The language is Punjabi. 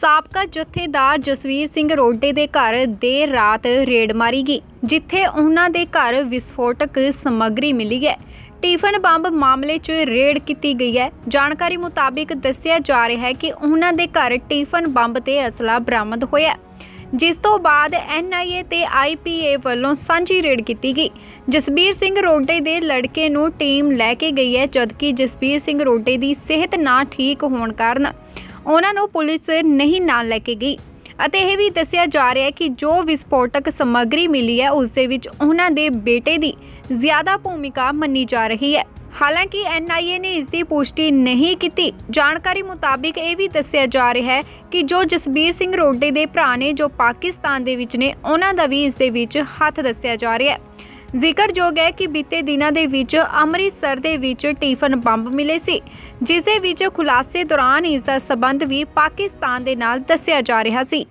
ਸਾਬਕਾ ਜਥੇਦਾਰ ਜਸਵੀਰ ਸਿੰਘ ਰੋਡੇ ਦੇ ਘਰ ਦੇਰ ਰਾਤ ਰੇਡ ਮਾਰੀ ਗਈ, ਜਿੱਥੇ ਉਹਨਾਂ ਦੇ ਘਰ ਵਿਸਫੋਟਕ ਸਮੱਗਰੀ ਮਿਲੀ ਹੈ। ਟਿਫਨ ਬੰਬ ਮਾਮਲੇ 'ਚ ਰੇਡ ਕੀਤੀ ਗਈ ਹੈ। ਜਾਣਕਾਰੀ ਮੁਤਾਬਿਕ ਦੱਸਿਆ ਜਾ ਰਿਹਾ ਹੈ ਕਿ ਉਹਨਾਂ ਦੇ ਘਰ ਟਿਫਨ ਬੰਬ ਤੇ ਅਸਲਾ ਬਰਾਮਦ ਹੋਇਆ ਜਿਸ ਤੋਂ ਬਾਅਦ ਐਨਆਈਏ ਤੇ ਆਈਪੀਏ ਵੱਲੋਂ ਸਾਂਝੀ ਰੇਡ ਕੀਤੀ ਗਈ। ਜਸਬੀਰ ਸਿੰਘ ਰੋਡੇ ਦੇ ਲੜਕੇ ਨੂੰ ਟੀਮ ਲੈ ਕੇ ਗਈ ਹੈ, ਜਦਕਿ ਜਸਬੀਰ ਸਿੰਘ ਰੋਡੇ ਦੀ ਸਿਹਤ ਨਾ ਠੀਕ ਹੋਣ ਕਾਰਨ ਉਹਨਾਂ ਨੂੰ ਪੁਲਿਸ ਨਹੀਂ ਨਾਲ ਲੈ ਕੇ ਗਈ। ਅਤੇ ਇਹ ਵੀ ਦੱਸਿਆ ਜਾ ਰਿਹਾ ਹੈ ਕਿ ਜੋ ਵਿਸਫੋਟਕ ਸਮੱਗਰੀ ਮਿਲੀ ਹੈ, ਉਸ ਦੇ ਵਿੱਚ ਉਹਨਾਂ ਦੇ ਬੇਟੇ ਦੀ ਜ਼ਿਆਦਾ ਭੂਮਿਕਾ ਮੰਨੀ ਜਾ ਰਹੀ ਹੈ। ਹਾਲਾਂਕਿ ਐਨਆਈਏ ਨੇ ਇਸ ਦੀ ਪੁਸ਼ਟੀ ਨਹੀਂ ਕੀਤੀ। ਜਾਣਕਾਰੀ ਮੁਤਾਬਿਕ ਇਹ ਵੀ ਦੱਸਿਆ ਜਾ ਰਿਹਾ ਹੈ ਕਿ ਜੋ ਜਸਬੀਰ ਸਿੰਘ ਰੋਡੇ ਦੇ ਭਰਾ ਨੇ, ਜੋ ਪਾਕਿਸਤਾਨ ਦੇ ਵਿੱਚ ਨੇ, ਉਹਨਾਂ ਦਾ ਵੀ ਇਸ ਦੇ ਵਿੱਚ ਹੱਥ ਦੱਸਿਆ ਜਾ ਰਿਹਾ ਹੈ। ਜ਼ਿਕਰਯੋਗ ਹੈ ਕਿ ਬੀਤੇ ਦਿਨਾਂ ਦੇ ਵਿੱਚ ਅੰਮ੍ਰਿਤਸਰ ਦੇ ਵਿੱਚ ਟਿਫਨ ਬੰਬ ਮਿਲੇ ਸੀ, ਜਿਸ ਦੇ ਵਿੱਚ ਖੁਲਾਸੇ ਦੌਰਾਨ ਇਸ ਦਾ ਸਬੰਧ ਵੀ ਪਾਕਿਸਤਾਨ ਦੇ ਨਾਲ ਦੱਸਿਆ ਜਾ ਰਿਹਾ ਸੀ।